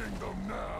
Kingdom now!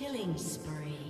Killing spree.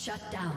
Shut down.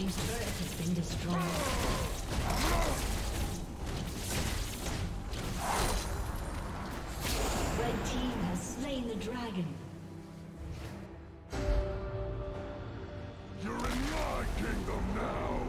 Team's turret has been destroyed. Red team has slain the dragon. You're in my kingdom now!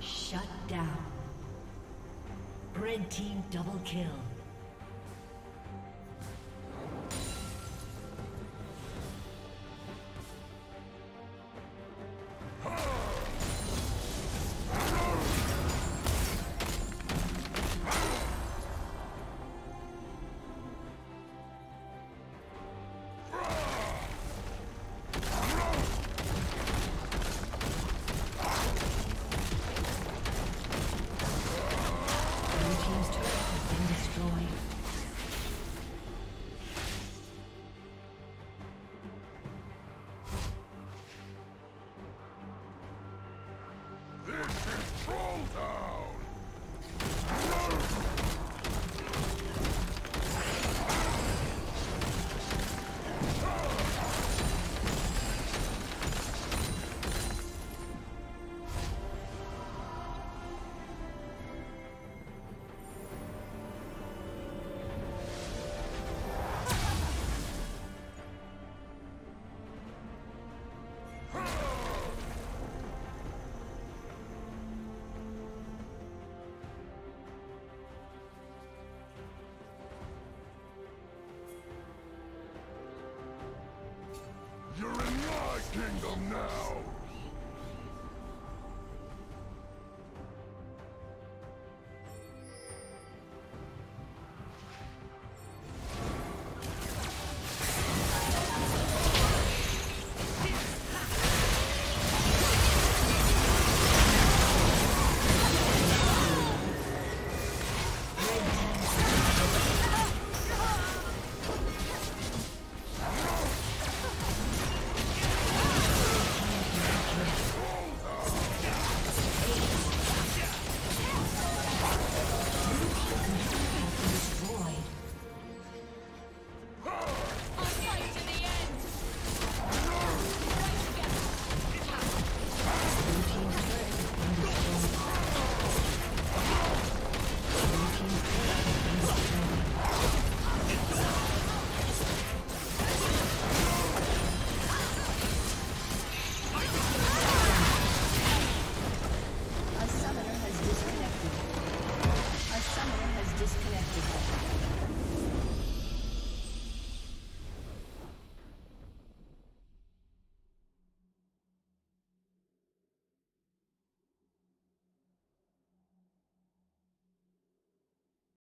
Shut down. Red team double kill. Kingdom now!